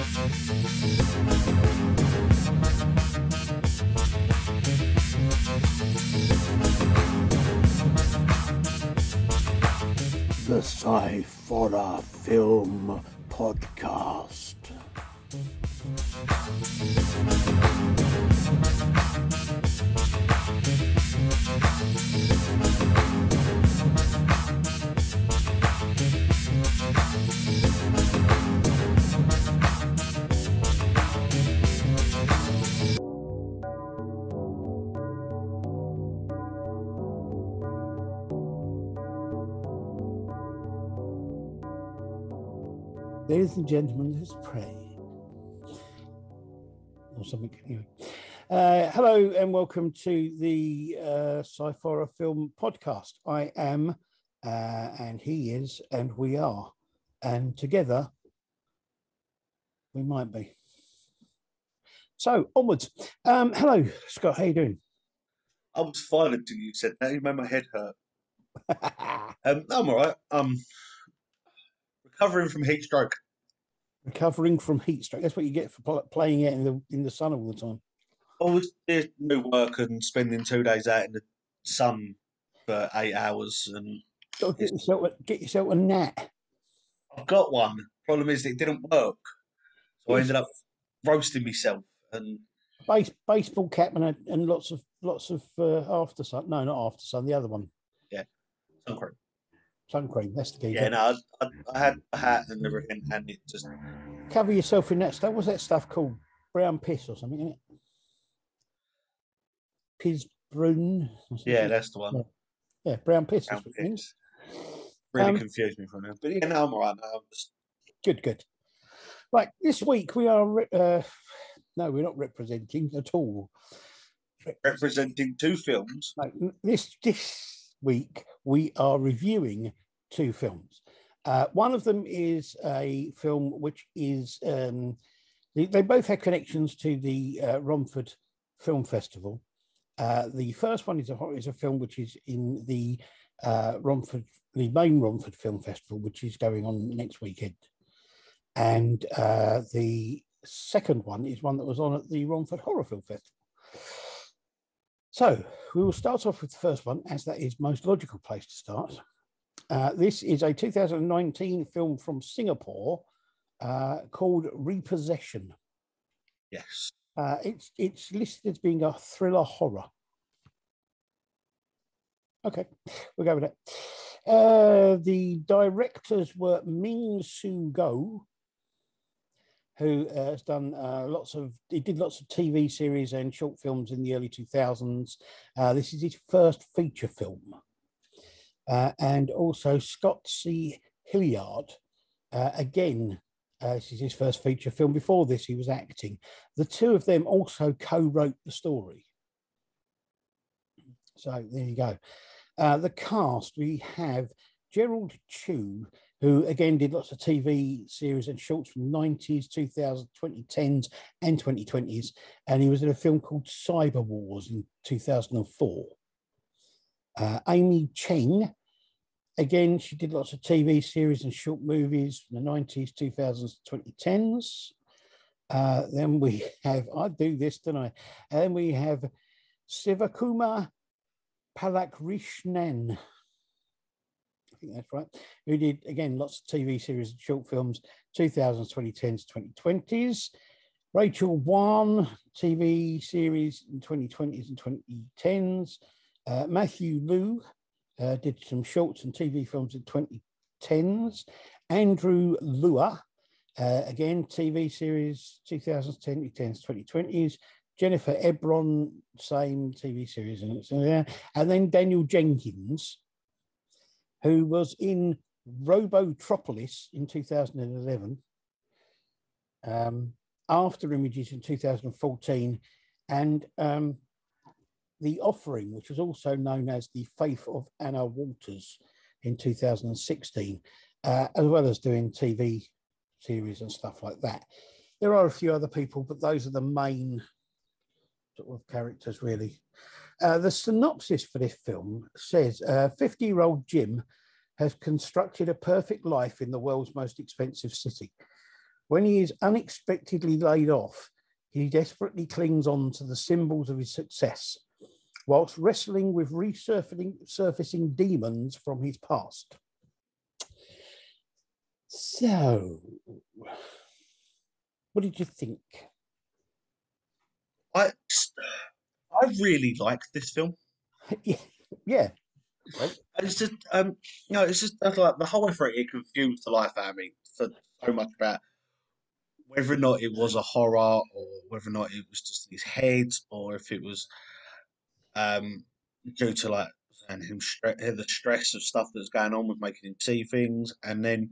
The Sciforror Film Podcast. Ladies and gentlemen, let's pray. Or something. Anyway. Uh, hello and welcome to the uh, Sci-Fi Film Podcast. I am, uh, and he is, and we are, and together we might be. So onwards. Um, hello, Scott. How you doing? I was fine until you said that. It made my head hurt. Um, I'm all right. Um, recovering from heat stroke. Recovering from heat stroke. That's what you get for playing out in the in the sun all the time. Always did no work and spending two days out in the sun for eight hours, and get yourself a, get yourself a gnat. I've got one. Problem is, it didn't work, so I ended up roasting myself. And Base, baseball cap and, a, and lots of lots of uh, after sun. No, not after sun. The other one, sun cream. Sun cream. That's the key. Yeah, no, I, I, I had a hat and everything, and it just Cover yourself in that stuff. What's that stuff called? Brown piss or something, isn't it? Or something. yeah, that's the one. Yeah. yeah, brown piss. Brown That's what it piss. Really Um, confused me for now. But yeah, no, I'm all right now. I'm just Good, good. Right, this week we are. re- Uh, no, we're not representing at all. representing two films. No, this this week we are reviewing two films. Uh, one of them is a film which is um, they, they both have connections to the uh, Romford Film Festival. Uh, the first one is a is a film which is in the uh, Romford, the main Romford Film Festival, which is going on next weekend, and uh, the second one is one that was on at the Romford Horror Film Festival. So we will start off with the first one, as that is most logical place to start. Uh, this is a 2019 film from Singapore uh, called Repossession. Yes. Uh, it's it's listed as being a thriller horror. Okay, we'll go with it. Uh, the directors were Ming Su Go, who uh, has done uh, lots of, he did lots of TV series and short films in the early 2000s. Uh, this is his first feature film. Uh, and also Scott C. Hilliard, uh, again, uh, this is his first feature film. Before this, he was acting. The two of them also co-wrote the story. So there you go. The cast we have Gerald Chew, who again did lots of TV series and shorts from 90s, 2000s, 2010s, and 2020s. And he was in a film called Cyber Wars in 2004. Uh, Amy Cheng, again, she did lots of TV series and short movies from the 90s, 2000s, 2010s. Uh, then we have, I do this, don't I? And then we have Sivakumar Palakrishnan. Think that's right. Who did, again, lots of TV series and short films, 2000s, 2010s, 2020s. Rachel Wan, TV series in 2020s and 2010s. Uh, Matthew Liu uh, did some shorts and TV films in 2010s. Andrew Lua, uh, again, TV series 2010s, 2020s. Jennifer Ebron, same TV series, and, and then Daniel Jenkins, who was in Robotropolis in 2011, um, After Images in 2014, and um, The Offering, which was also known as The Faith of Anna Waters in 2016, uh, as well as doing TV series and stuff like that. There are a few other people, but those are the main sort of characters, really. Uh, the synopsis for this film says 50 year old Jim has constructed a perfect life in the world's most expensive city. When he is unexpectedly laid off, he desperately clings on to the symbols of his success, whilst wrestling with resurfacing surfacing demons from his past. So, what did you think? I I really like this film. yeah, yeah. And It's just um you know, it's just that's like the whole way through it, it confused the life out of me for so much about whether or not it was a horror or whether or not it was just his head or if it was um due to like and him the stress of stuff that's going on with making him see things and then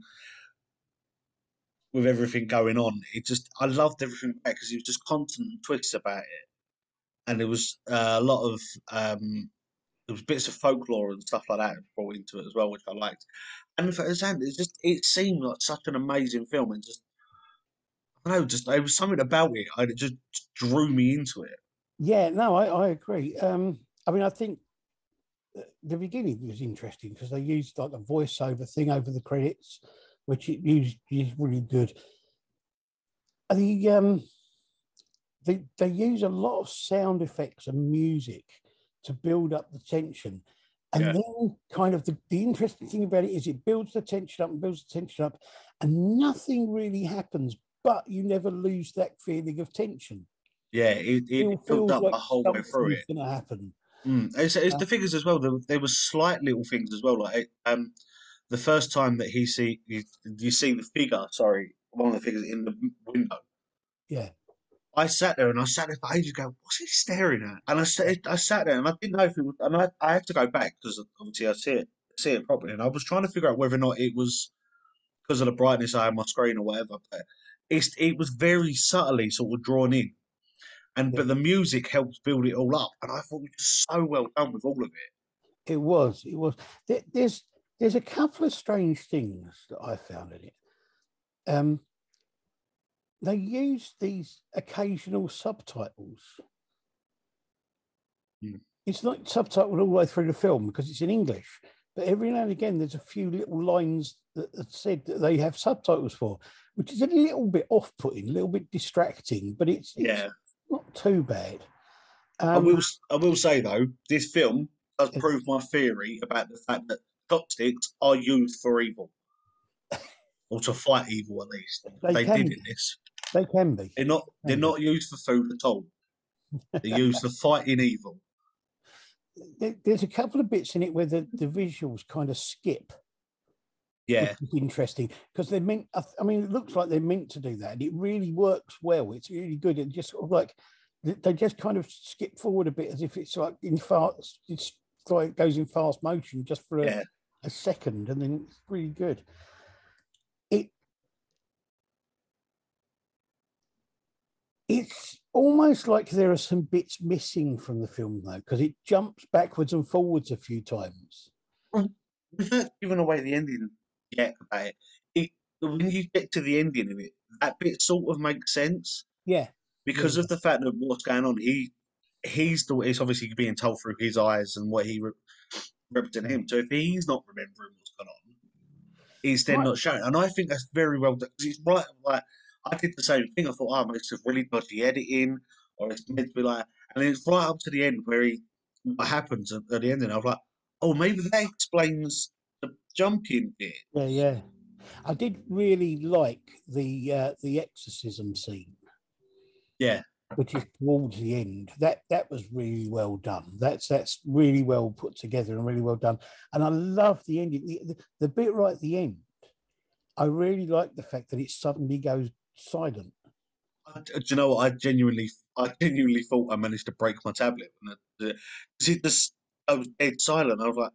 with everything going on it just i loved everything because it was just constant twists about it and there was uh, a lot of um there was bits of folklore and stuff like that brought into it as well which i liked and for example it just it seemed like such an amazing film and just I don't know, just there was something about it. I, it just drew me into it. Yeah, no, I, I agree. Um, I mean, I think uh, the beginning was interesting because they used like the voiceover thing over the credits, which it used is really good. The um, they they use a lot of sound effects and music to build up the tension. And Yeah. then, kind of, the, the interesting thing about it is it builds the tension up and builds the tension up, and nothing really happens, but you never lose that feeling of tension. Yeah, it, it built up like the whole way through it. going to happen. Mm. It's, it's Uh, the figures as well. There, there was slight little things as well. Like um, the first time that he see you, you see the figure. Sorry, one of the figures in the window. Yeah. I sat there and I sat there for ages, going, "What's he staring at?" And I sat, I sat there and I didn't know if it was. And I, I had to go back because obviously I see it, see it properly, and I was trying to figure out whether or not it was because of the brightness I had on my screen or whatever. But it's it was very subtly sort of drawn in, and Yeah. but the music helps build it all up, and I thought it was so well done with all of it. It was. It was. There's there's a couple of strange things that I found in it. Um, they used these occasional subtitles. Hmm. It's not subtitled all the way through the film because it's in English, but every now and again there's a few little lines that, that said that they have subtitles for, which is a little bit off-putting, a little bit distracting, but it's, it's Yeah, not too bad. I Um, will. s- I will say though, this film does prove my theory about the fact that chopsticks are used for evil, or to fight evil at least. They They, did in this. They can be. They're not. They're not used for food at all. They're used for fighting evil. there's a couple of bits in it where the, the visuals kind of skip, Yeah, interesting because they're meant. I mean, it looks like they're meant to do that, and it really works well. It's really good. It just sort of like they- just kind of skip forward a bit as if it's like in fast. It's like it goes in fast motion just for a, yeah. a second, and then it's really good. It's almost like there are some bits missing from the film though, because it jumps backwards and forwards a few times. Without giving away the ending yet about it, it, when you get to the ending of it, that bit sort of makes sense Yeah, because Yeah. of the fact that what's going on. He he's the it's obviously being told through his eyes and what he re- represent him. So if he's not remembering what's going on, he's then Right. not showing. And I think that's very well done because it's right. Like I did the same thing. I thought, oh, it's just really dodgy editing, or it's meant to be like, and then it's right up to the end where he what happens at, at the end, and I was like, oh, maybe that explains the jumping bit. yeah, yeah. I did really like the uh, the exorcism scene, Yeah, which is towards the end. That that was really well done. That's that's really well put together and really well done. And I love the ending. The, the, the bit right at the end. I really like the fact that it suddenly goes silent. I, do you know what? I genuinely, I genuinely thought I managed to break my tablet. And the, the, it just, I was dead silent. I was like,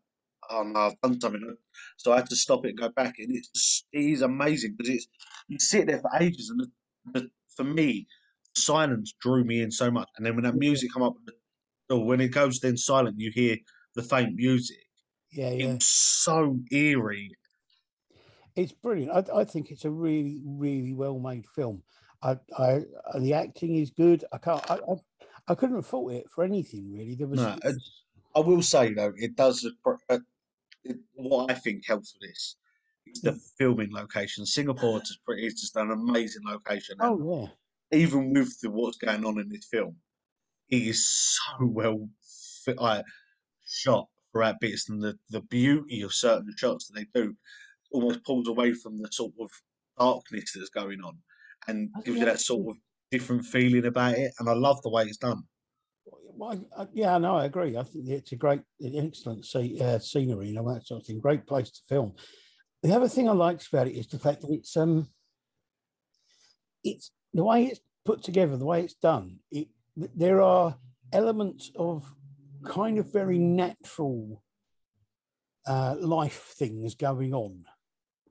oh no, I've done something. So I had to stop it and go back. And it's it is amazing because it's you sit there for ages, and the, the, for me, silence drew me in so much. And then when that music come up, or when it goes then silent, you hear the faint music. Yeah, yeah. It's so eerie. It's brilliant. I, I think it's a really, really well made film. I, I, the acting is good. I can't. I, I, I couldn't fault it for anything really. There was. No, uh, I will say though, it does. Uh, it, what I think helps with this It's the filming location. Singapore is just, pretty, it's just an amazing location. and Oh yeah. even with the, what's going on in this film, it is so well fi- like, shot throughout bits, and the, the beauty of certain shots that they do almost pulls away from the sort of darkness that's going on, and Oh, gives you that sort of different feeling about it. And I love the way it's done. Well, I, I- yeah, no, I agree. I think it's a great, excellent see, uh, scenery and all that sort of thing. Great place to film. The other thing I liked about it is the fact that it's um, it's the way it's put together, the way it's done. It there are elements of kind of very natural uh, life things going on,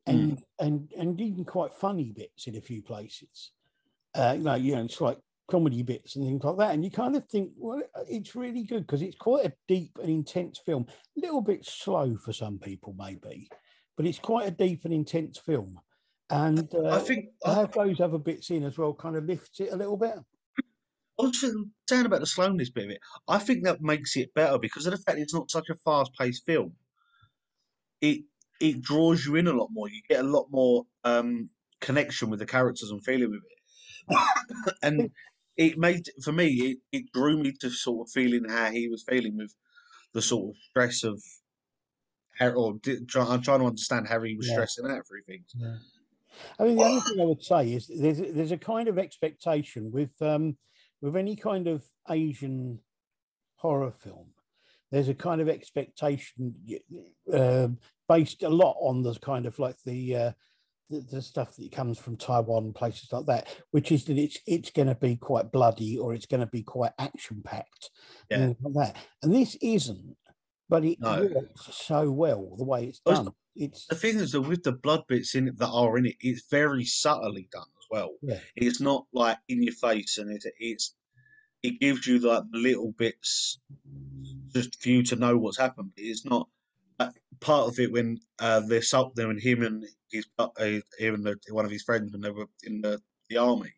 and and and even quite funny bits in a few places. Uh, you know, you know, it's like comedy bits and things like that. And you kind of think, well, it's really good because it's quite a deep and intense film. A little bit slow for some people, maybe, but it's quite a deep and intense film. And uh, I think I, have those other bits in as well kind of lifts it a little bit. I was saying about the slowness bit of it. I think that makes it better because of the fact it's not such a fast-paced film. It it draws you in a lot more. You get a lot more um, connection with the characters and feeling with it. and it made for me it, it drew me to sort of feeling how he was feeling with the sort of stress of Har- or di- try, I'm trying to understand how he was Yeah. stressing out through things. I mean, the only thing I would say is there's there's a kind of expectation with um, with any kind of Asian horror film. There's a kind of expectation uh, based a lot on the kind of like the, uh, the the stuff that comes from Taiwan, places like that, which is that it's it's going to be quite bloody or it's going to be quite action packed, Yeah. like that. And this isn't, but it No. works so well the way it's it's- done. It's The thing is that with the blood bits in it that are in it, it's very subtly done as well. Yeah. It's not like in your face, and it, it's it gives you like little bits just for you to know what's happened. It's not uh, part of it when uh, they're salt there and him and his uh, him the, one of his friends when they were in the, the army.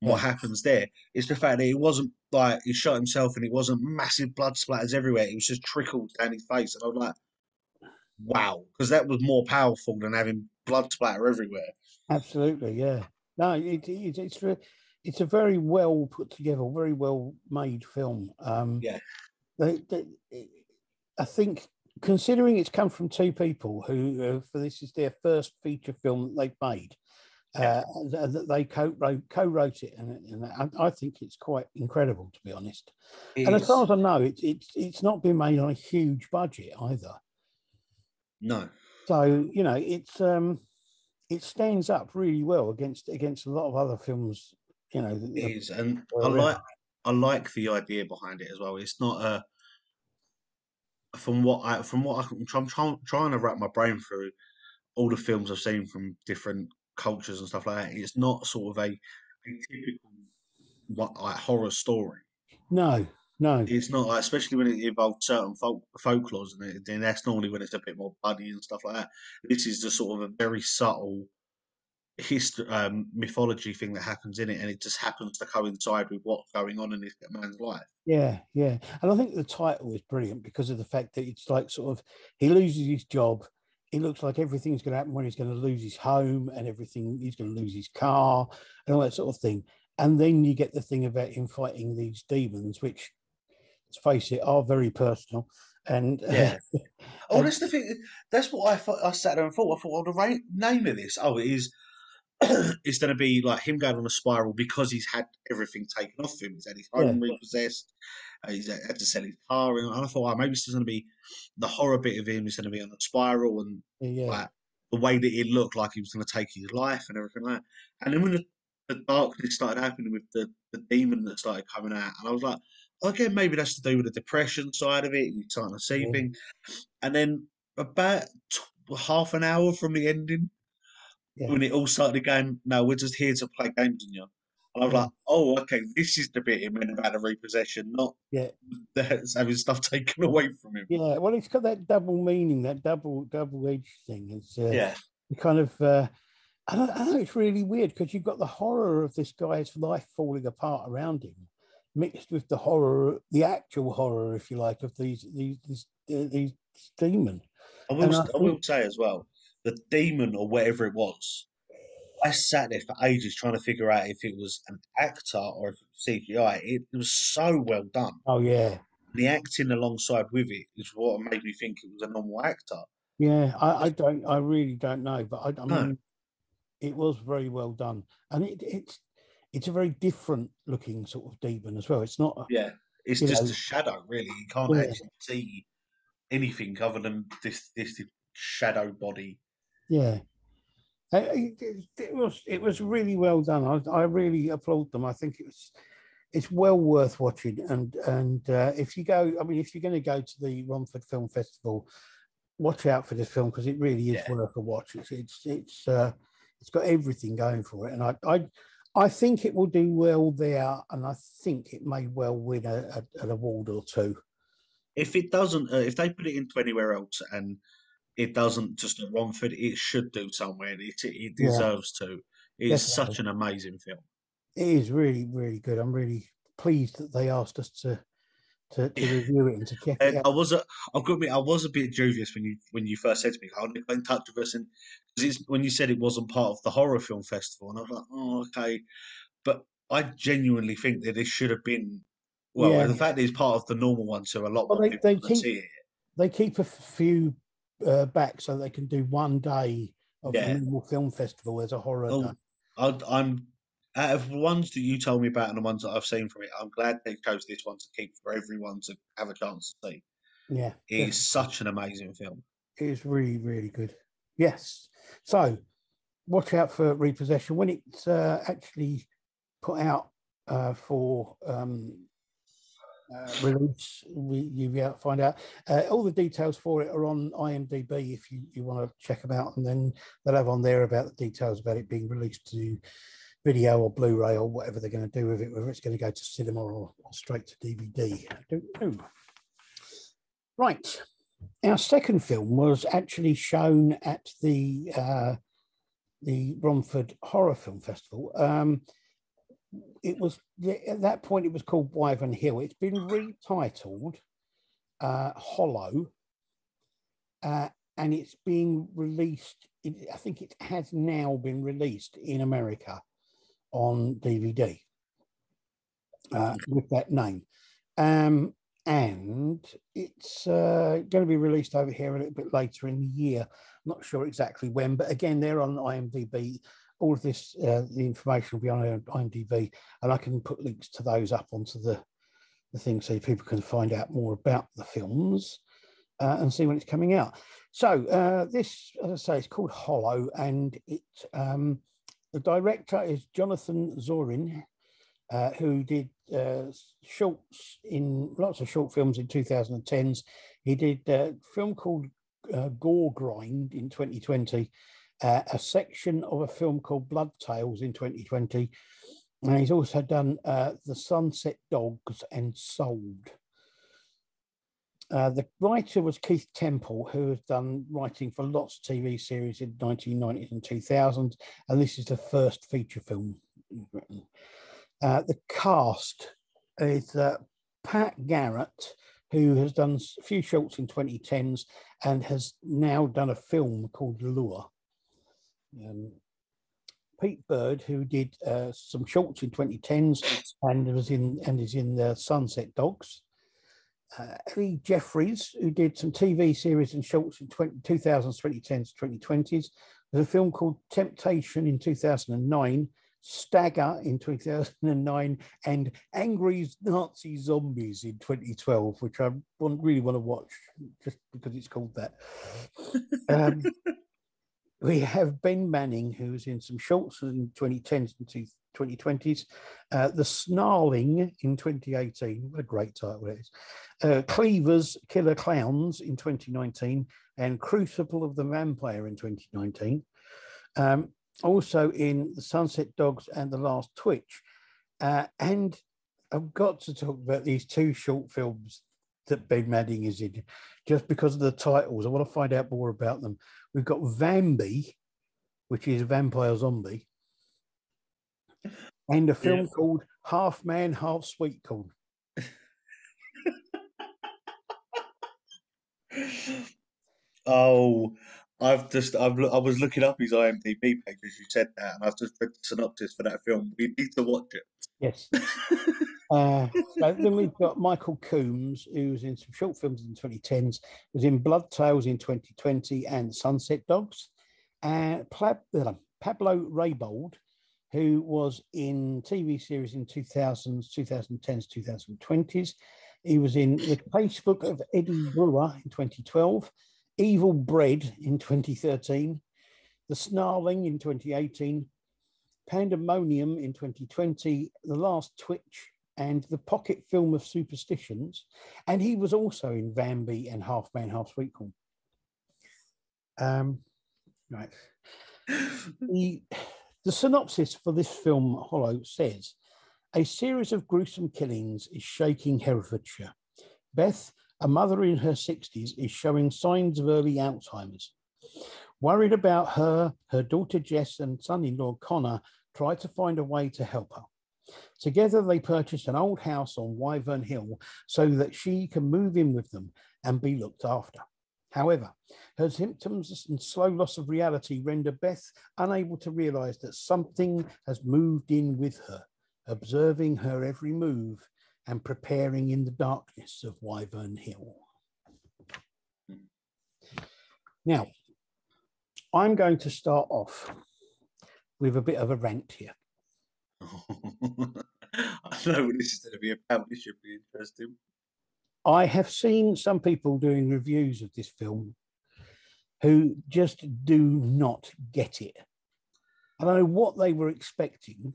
What Yeah. happens there is the fact that it wasn't like he shot himself and it wasn't massive blood splatters everywhere. It was just trickled down his face, and I was like, "Wow," because that was more powerful than having blood splatter everywhere. Absolutely, yeah. No, it, it, it's it's a very well put together, very well made film. Um, Yeah. They, they, I think considering it's come from two people who, uh, for this is their first feature film that they've made, uh, that they co-wrote, co-wrote it, and, and I, I think it's quite incredible to be honest. And as far as I know, it's it's it's not been made on a huge budget either. no, So you know, it's um, it stands up really well against against a lot of other films. You know, it is, and I like I like the idea behind it as well. It's not a from what I from what I, I'm trying trying to wrap my brain through all the films I've seen from different cultures and stuff like that. It's not sort of a, a typical what like horror story. no, no, It's not like, especially when it involves certain folk folklores, and then that's normally when it's a bit more bloody and stuff like that. This is just sort of a very subtle history, um, mythology thing that happens in it, and it just happens to coincide with what's going on in this man's life. yeah, yeah. And I think the title is brilliant because of the fact that it's like sort of he loses his job. It looks like everything's going to happen when he's going to lose his home and everything. He's going to lose his car and all that sort of thing. And then you get the thing about him fighting these demons, which, let's face it, are very personal. And Yeah. Oh, that's the thing. That's what I thought. I sat there and thought. I thought, well, the ra- name of this. Oh, it is. it's going to be like him going on a spiral because he's had everything taken off him. He's had his home repossessed. Uh, he's had to sell his car, and I thought, oh, maybe this is going to be the horror bit of him. is going to be on a spiral, and yeah, like the way that it looked like he was going to take his life and everything like that. And then when the, the darkness started happening with the, the demon that started coming out, and I was like, okay, maybe that's to do with the depression side of it. You're starting to see Yeah. things. And then about t- half an hour from the ending, Yeah. when it all started going, no, we're just here to play games and you. And I was Yeah. like, oh, okay, this is the bit he meant about the repossession, not Yeah. the, having stuff taken away from him. yeah. Well, it's got that double meaning, that double double edged thing. It's uh, Yeah. kind of uh, I, don't, I know it's really weird because you've got the horror of this guy's life falling apart around him, mixed with the horror, the actual horror, if you like, of these these these, uh, these demon. I will, I I will say as well, the demon or whatever it was. I sat there for ages trying to figure out if it was an actor or if it was CGI. It, it was so well done. Oh yeah, The acting alongside with it is what made me think it was a normal actor. yeah. I, I don't. I really don't know, but I, I No. mean, it was very well done, and it, it's it's a very different looking sort of demon as well. It's not. a- Yeah, it's just know- a shadow, really. You can't Yeah. actually see anything other than this this shadow body. Yeah. It was it was really well done. I, I really applaud them. I think it was it's well worth watching. And and uh, if you go, I mean, if you're going to go to the Romford Film Festival, watch out for this film because it really is Yeah. worth a watch. It's it's it's uh, it's got everything going for it, and I I I think it will do well there, and I think it may well win a, a, an award or two. If it doesn't, uh, if they put it into anywhere else and it doesn't just at Romford, it should do somewhere. It it Yeah. deserves to. It's Definitely. such an amazing film. It is really really good. I'm really pleased that they asked us to to, to review it and to check it out. I was, a, I've got I was a bit dubious when you when you first said to me, "I'll get in touch with us," and because when you said it wasn't part of the horror film festival, and I was like, "Oh, okay," but I genuinely think that this should have been. Well, Yeah. the fact that it's part of the normal one, so a lot Well, more they- they keep- they keep a few uh, back so they can do one day of Yeah. the film festival as a horror Oh, day. I, I'm out of the ones that you told me about and the ones that I've seen from it. I'm glad they chose this one to keep for everyone to have a chance to see. Yeah, It is such an amazing film. it is really, really good. Yes. So watch out for repossession when it's uh, actually put out uh, for um, uh, release. We to find out uh, all the details for it are on IMDb if you, you want to check them out, and then they'll have on there about the details about it being released to video or Blu-ray or whatever they're going to do with it, whether it's going to go to cinema or, or straight to DVD. I don't know. Right. Our second film was actually shown at the uh, the Romford Horror Film Festival. Um, it was at that point it was called Wyvern Hill. It's been retitled uh, Hollow, uh, and it's being released. I think it has now been released in America on DVD uh, with that name. Um, and it's uh, going to be released over here a little bit later in the year. Not sure exactly when, but again, they're on IMDb. All of this, uh, the information will be on IMDb, and I can put links to those up onto the, the thing so people can find out more about the films uh, and see when it's coming out. So uh, this, as I say, it's called Hollow, and it um, the director is Jonathan Zaurin, uh, who did uh, shorts in lots of short films in 2010s. He did a film called uh, Gore Grind in 2020, uh, a section of a film called Blood Tales in 2020. And he's also done uh, The Sunset Dogs and Sold. Uh, the writer was Keith Temple, who has done writing for lots of TV series in the 1990s and 2000s, and this is the first feature film. Uh, the cast is uh, Pat Garrett, who has done a few shorts in 2010s and has now done a film called Lure. Um, Pete Bird, who did uh, some shorts in 2010s and was in and is in the Sunset Dogs. Uh, Ellie Jeffries, who did some TV series and shorts in 20, 2000s, 2010s, 2020s. There's a film called Temptation in 2009, Stagger in 2009, and Angry Nazi Zombies in 2012, which I want, really want to watch just because it's called that. Um, we have Ben Manning, who's in some shorts in 2010s and 2020s. Uh, the Snarling in 2018. What a great title it is. Uh, Cleavers, Killer Clowns in 2019, and Crucible of the Vampire in 2019. Um, also in The Sunset Dogs and The Last Twitch. Uh, and I've got to talk about these two short films that Ben Manning is in, just because of the titles. I want to find out more about them. We've got Vambi, which is vampire zombie, and a film Yeah. called Half Man, Half Sweet Corn. oh, I've just I've I was looking up his IMDb page as you said that, and I've just read the synopsis for that film. We need to watch it. Yes. Uh, so then we've got Michael Coombs, who was in some short films in the 2010s, was in Blood Tales in 2020 and Sunset Dogs. And uh, Pablo Raybould, who was in TV series in 2000s, 2010s, 2020s. He was in The Casebook of Eddie Brewer in 2012, Evil Bread in 2013, The Snarling in 2018, Pandemonium in 2020, The Last Twitch, and The Pocket Film of Superstitions. And he was also in Vambi and Half Man, Half Sweetcorn. Um, right. The, the synopsis for this film, Hollow, says a series of gruesome killings is shaking Herefordshire. Beth, a mother in her 60s, is showing signs of early Alzheimer's. Worried about her, her daughter Jess and son in law Connor try to find a way to help her. Together, they purchase an old house on Wyvern Hill so that she can move in with them and be looked after. However, her symptoms and slow loss of reality render Beth unable to realize that something has moved in with her, observing her every move and preparing in the darkness of Wyvern Hill. Now, I'm going to start off with a bit of a rant here. I know what this is going to be about. This should be interesting. I have seen some people doing reviews of this film who just do not get it. I don't know what they were expecting,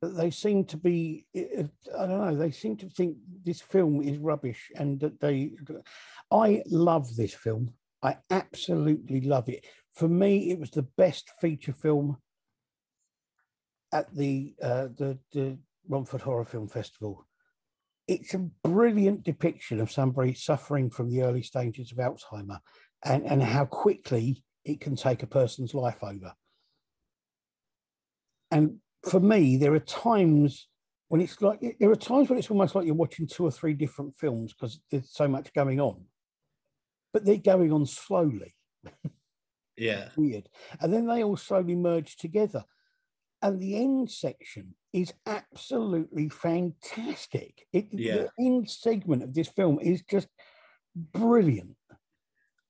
but they seem to be, I don't know, they seem to think this film is rubbish and that they, I love this film. I absolutely love it. For me, it was the best feature film at the uh, the, the Romford Horror Film Festival. It's a brilliant depiction of somebody suffering from the early stages of Alzheimer and, and how quickly it can take a person's life over. And for me, there are times when it's like, there are times when it's almost like you're watching two or three different films because there's so much going on, but they're going on slowly. Yeah. Weird. And then they all slowly merge together. And the end section is absolutely fantastic. It, Yeah. The end segment of this film is just brilliant.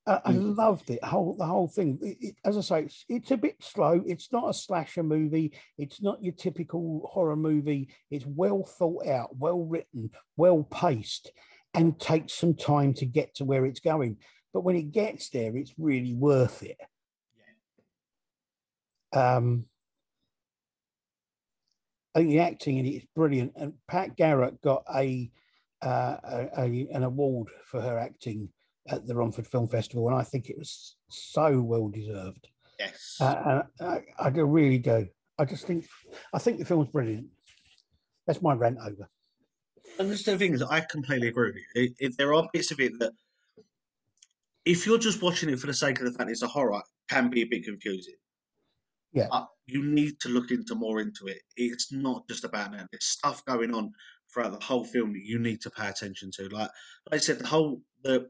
I, I Mm. loved it. Whole the whole thing. It- it- as I say, it's, it's a bit slow. It's not a slasher movie. It's not your typical horror movie. It's well thought out, well written, well paced, and takes some time to get to where it's going. But when it gets there, it's really worth it. Um, I think the acting in it is brilliant, and Pat Garrett got a, uh, a, a an award for her acting at the Romford Film Festival, and I think it was so well deserved. Yes. Uh, and I, I do really do. I just think I think the film's brilliant. That's my rant over. And the thing is, I completely agree with you. It, there are bits of it that, if you're just watching it for the sake of the fact it's a horror, can be a bit confusing. Yeah. But you need to look into more into it. It's not just about that. There's stuff going on throughout the whole film that you need to pay attention to. Like, like I said, the whole the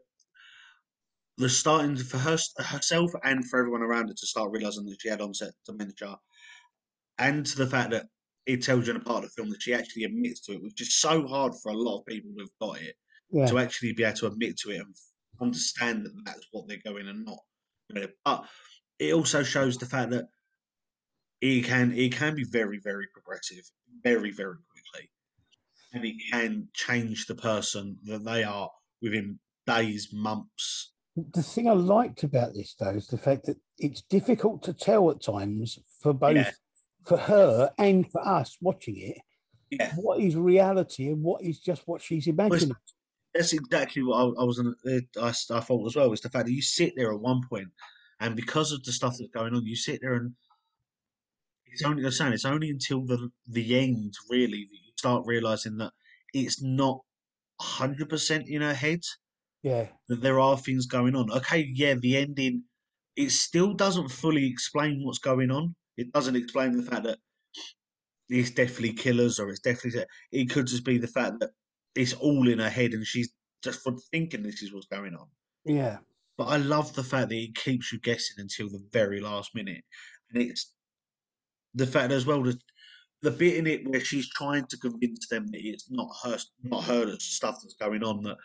the starting for her herself and for everyone around her to start realizing that she had onset dementia, and to the fact that it tells you in a part of the film that she actually admits to it, which is so hard for a lot of people who've got it Yeah, to actually be able to admit to it and understand that that's what they're going and not. But it also shows the fact that it can it can be very very progressive, very very quickly, and it can change the person that they are within days, months. the thing I liked about this though is the fact that it's difficult to tell at times for both Yeah. for her and for us watching it Yeah, what is reality and what is just what she's imagining. that's exactly what I, I was. I, I thought as well was the fact that you sit there at one point, and because of the stuff that's going on, you sit there and it's only. I'm saying it's only until the the end really that you start realizing that it's not hundred percent in her head. Yeah, That there are things going on. Okay, yeah, the ending. It still doesn't fully explain what's going on. It doesn't explain the fact that it's definitely killers or it's definitely. It could just be the fact that it's all in her head and she's just for thinking this is what's going on. yeah. but I love the fact that it keeps you guessing until the very last minute, and it's the fact as well that the bit in it where she's trying to convince them that it's not her, not her stuff that's going on that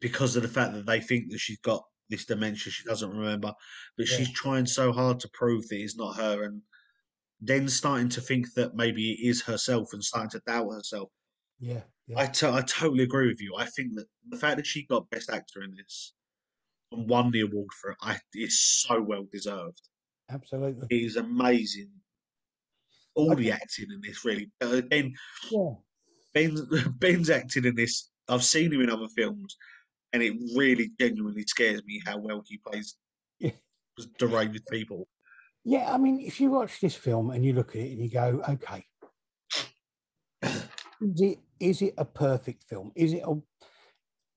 because of the fact that they think that she's got this dementia she doesn't remember, but Yeah. she's trying so hard to prove that it's not her, and then starting to think that maybe it is herself and starting to doubt herself. Yeah, yeah. I I totally agree with you. I think that the fact that she got Best Actor in this and won the award for it, I, it's so well deserved. Absolutely. He's amazing. All the acting in this, really. Uh, Again, Yeah. Ben's, Ben's acting in this. I've seen him in other films, and it really genuinely scares me how well he plays Yeah. deranged people. Yeah, I mean, if you watch this film and you look at it and you go, okay, is it is it a perfect film? Is it a,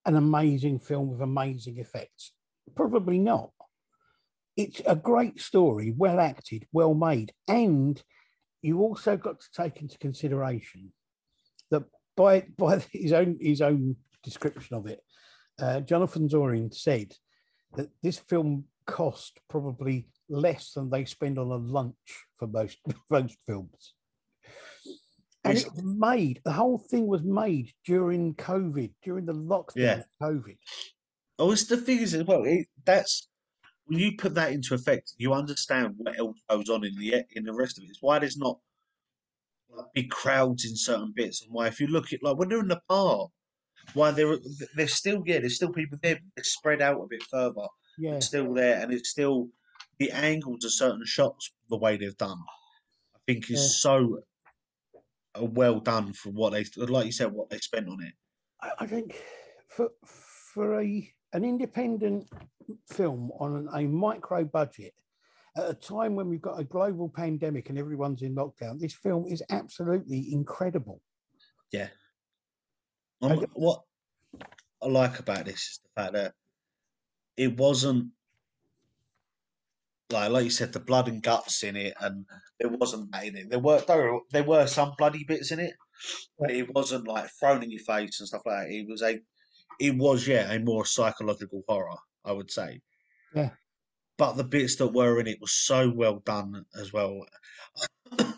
an amazing film with amazing effects? Probably not. It's a great story, well acted, well made, and you also got to take into consideration that by by his own his own description of it, uh, Jonathan Zaurin said that this film cost probably less than they spend on a lunch for most most films. And It's- it was made, the whole thing was made during COVID, during the lockdown Yeah. of COVID. Oh, it's the thing is as well. It, that's when you put that into effect, you understand what else goes on in the in the rest of it. It's why there's not like, big crowds in certain bits, and why if you look at like when they're in the park, why they're they're still yeah, there's still people there, they're spread out a bit further. Yeah, It's still there, and it's still the angles of certain shots, the way they've done. I think is Yeah. so uh, well done for what they like. You said what they spent on it. I, I think for for a an independent film on a micro budget at a time when we've got a global pandemic and everyone's in lockdown, this film is absolutely incredible. Um, Okay. what I like about this is the fact that it wasn't like like you said, the blood and guts in it, and there wasn't that in it. There were there were, there were some bloody bits in it, but it wasn't like thrown in your face and stuff like that. It was a it was yeah a more psychological horror, I would say. Yeah. But the bits that were in it were so well done as well. I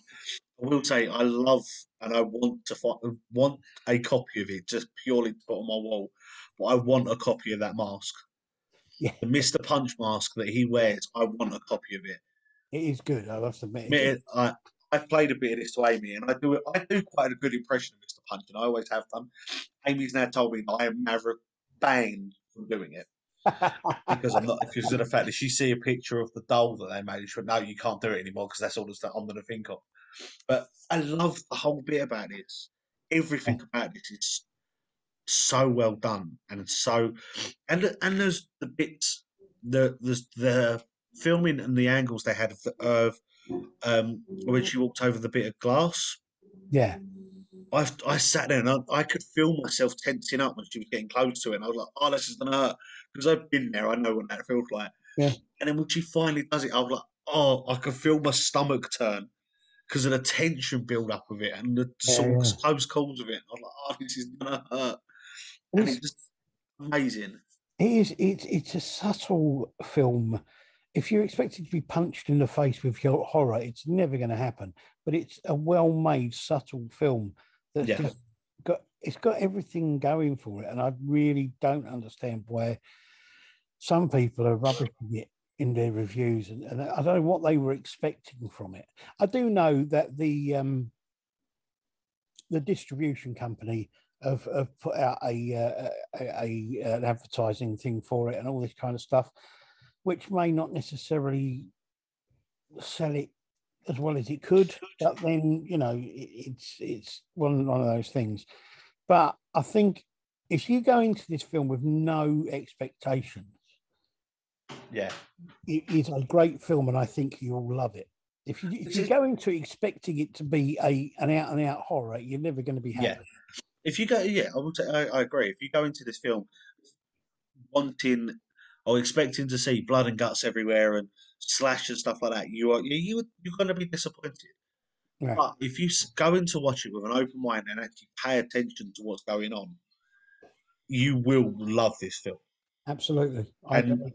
will say I love and I want to fi- want a copy of it just purely to put on my wall. But I want a copy of that mask. Yeah. The Mr. Punch mask that he wears, I want a copy of it. It is good, I must admit. Admit it, I I've played a bit of this to Amy, and I do I do quite a good impression of Mr. Punch, and I always have done. Amy's now told me that I am never banned from doing it because I'm not because of the fact that she see a picture of the doll that they made, she went, "No, you can't do it anymore because that's all the stuff I'm going to think of." But I love the whole bit about this. Everything mm. about this is so well done, and so and and there's the bits, the the the filming and the angles they had of, the, of um when she walked over the bit of glass. yeah, I I sat there and I, I could feel myself tensing up when she was getting close to it. And I was like, "Oh, this is gonna hurt," because I've been there. I know what that feels like. Yeah. And then when she finally does it, I was like, "Oh, I could feel my stomach turn." Because of the tension build up of it and the Yeah, sort of yeah. close calls of it, I was like, "Oh, this is gonna hurt," And and it's, it's just amazing. it is it's it's a subtle film. If you're expected to be punched in the face with your horror, it's never going to happen. But it's a well-made, subtle film that's Yeah. just got it's got everything going for it, and I really don't understand why some people are rubbishing it in their reviews, and, and I don't know what they were expecting from it. I do know that the um, the distribution company have, have put out a, uh, a, a an advertising thing for it and all this kind of stuff, which may not necessarily sell it as well as it could. But then you know it's it's one one of those things. But I think if you go into this film with no expectations, Yeah. it is a great film, and I think you'll love it. If you if you go into expecting it to be a an out and out horror, you're never going to be happy. Yeah. If you go, yeah, I would say I, I agree. If you go into this film wanting or expecting to see blood and guts everywhere and slash and stuff like that, you are you you you're going to be disappointed. Yeah. But if you go in to watch it with an open mind and actually pay attention to what's going on, you will love this film. Absolutely. I And- agree.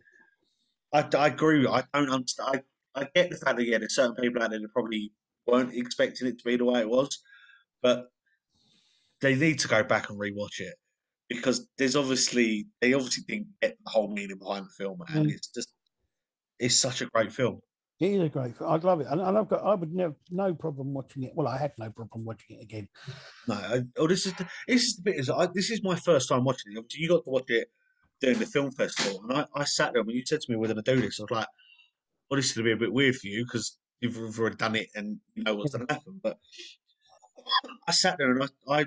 I, I agree. I don't understand. I, I get the fact that yeah, there's certain people out there that probably weren't expecting it to be the way it was, but they need to go back and rewatch it because there's obviously they obviously didn't get the whole meaning behind the film, and Mm. it's just it's such a great film. It is a great film. I'd love it. And, and I've got I would never no problem watching it. Well, I had no problem watching it again. No, I, oh, this is the, this is the bit. Is I, this is my first time watching it. You got to watch it during the film festival, and I, I sat there when you said to me we're going to do this. I was like, "Well, this is going to be a bit weird for you because you've you've already done it and you know what's going to happen." But I sat there and I, I,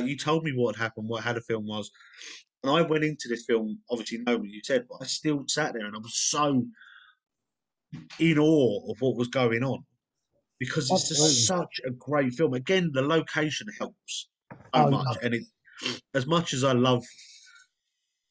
like, you told me what had happened, what how the film was, and I went into this film obviously knowing what you said, but I still sat there and I was so in awe of what was going on because it's Absolutely. just such a great film. Again, the location helps so Oh, much, yeah. and it as much as I love,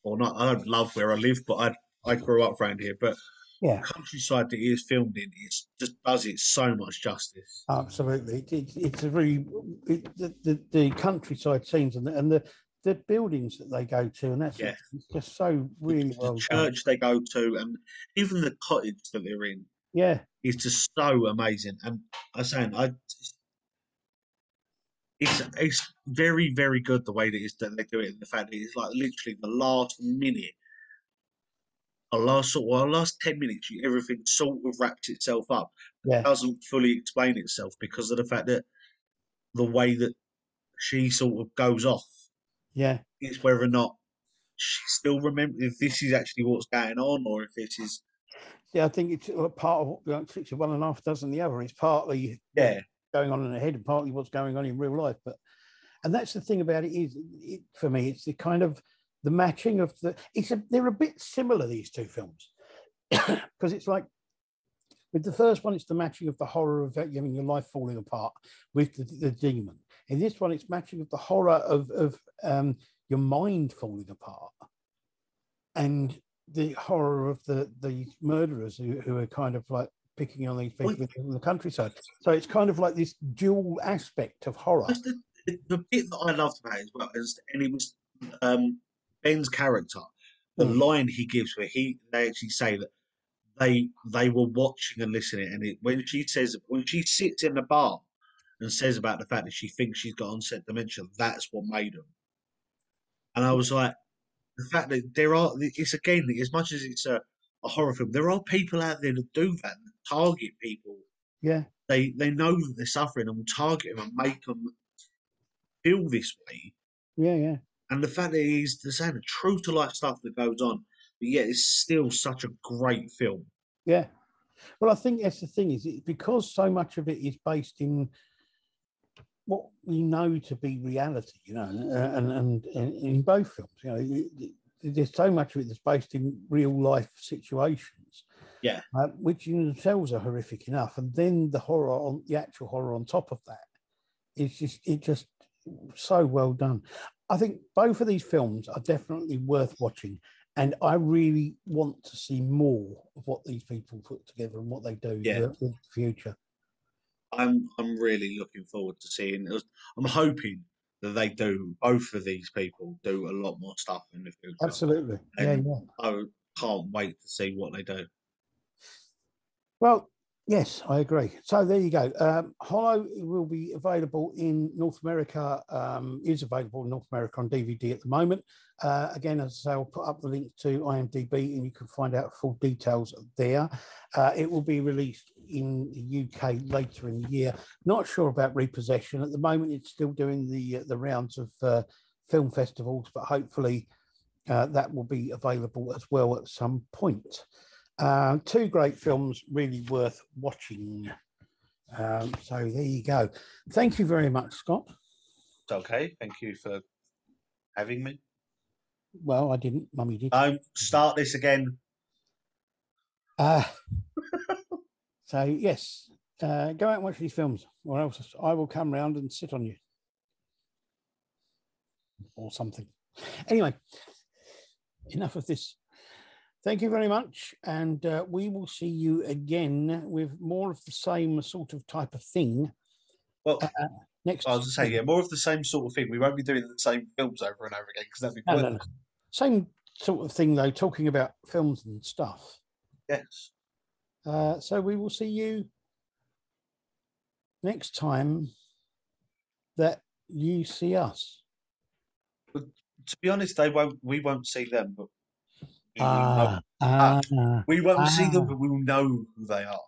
or not, I don't love where I live, but I I grew up around here. But Yeah. the countryside that it is filmed in, it just does it so much justice. Absolutely. It, it, it's a really it, the, the the countryside scenes and the, and the the buildings that they go to and that's Yeah. it's just so really the well done. church they go to, and even the cottage that they're in, Yeah. is just so amazing. And I'm saying, I it's it's very very good the way that, that they do it. And the fact that it's like literally the last minute, or last sort well, last ten minutes, everything sort of wraps itself up. Yeah. It doesn't fully explain itself because of the fact that the way that she sort of goes off Yeah. is whether or not she still remember if this is actually what's going on or if this is Yeah, I think it's uh, part of you know, it's one and a half dozen the other. It's partly yeah going on in the head and partly what's going on in real life. But and that's the thing about it is it, for me, it's the kind of the matching of the it's a they're a bit similar, these two films. Because it's like with the first one, it's the matching of the horror of having your life falling apart with the, the demon. In this one, it's matching of the horror of, of um, your mind falling apart and the horror of the, the murderers who, who are kind of like picking on these people Well- in the countryside. So it's kind of like this dual aspect of horror. The, the, the bit that I loved about it as well is, and it was um, Ben's character, the Mm. line he gives where he they actually say that they they were watching and listening, and it, when she says when she sits in the bar and says about the fact that she thinks she's got onset dementia, that's what made them. And I was like, the fact that there are it's again as much as it's a, a horror film, there are people out there that do that, that target people Yeah, they they know that they're suffering and will target them and make them feel this way. yeah, yeah. And the fact that is the same true to life stuff that goes on, but yet it's still such a great film. Yeah. Well, I think that's the thing is it, because so much of it is based in what we know to be reality, you know, and and, and in both films, you know, it- it- there's so much of it that's based in real life situations. Yeah. uh, which in themselves are horrific enough, and then the horror on the actual horror on top of that is just it just so well done. I think both of these films are definitely worth watching and I really want to see more of what these people put together and what they do Yeah. with the future. I'm I'm really looking forward to seeing. it. I'm hoping that they do both of these people do a lot more stuff in the future. Absolutely. Yeah, yeah. I can't wait to see what they do. Well, yes, I agree. So there you go. Um, Hollow will be available in North America, um, is available in North America on DVD at the moment. Uh, again, as I say, I'll put up the link to IMDb and you can find out full details there. Uh, it will be released in the UK later in the year. Not sure about repossession at the moment. It's still doing the uh, the rounds of uh, film festivals, but hopefully uh, that will be available as well at some point. Uh, two great films, really worth watching. Um, so there you go. Thank you very much, Scott. It's okay. Thank you for having me. Well, I didn't. Mummy did. Don't start this again. Uh, so yes, uh, go out and watch these films, or else I will come round and sit on you, or something. Anyway, enough of this. Thank you very much, and uh, we will see you again with more of the same sort of type of thing Well, next. I was to say, yeah, more of the same sort of thing. We won't be doing the same films over and over again because that'd be No, no, no. Same sort of thing, though, talking about films and stuff. Yes. Uh, so we will see you next time that you see us. To be honest, they won't. We won't see them, but we will know. Ah, ah, We won't see them, ah. but we will know who they are.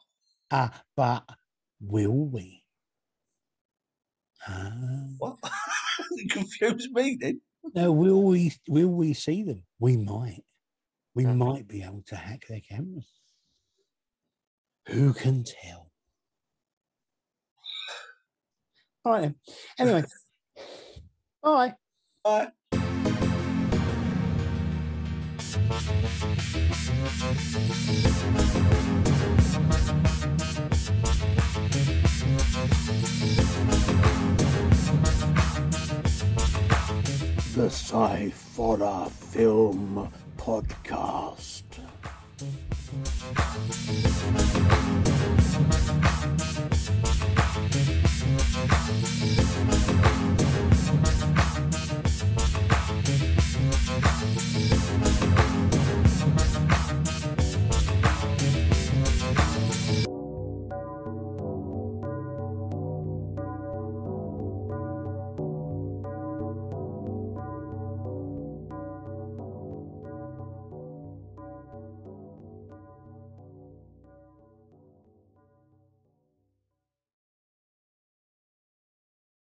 ah, but will we? Ah. What? it confused me then. No, will we? Will we see them? We might. We Okay. might be able to hack their cameras. Who can tell? All right. Then. Anyway, bye. Bye. The Sciforror Film Podcast.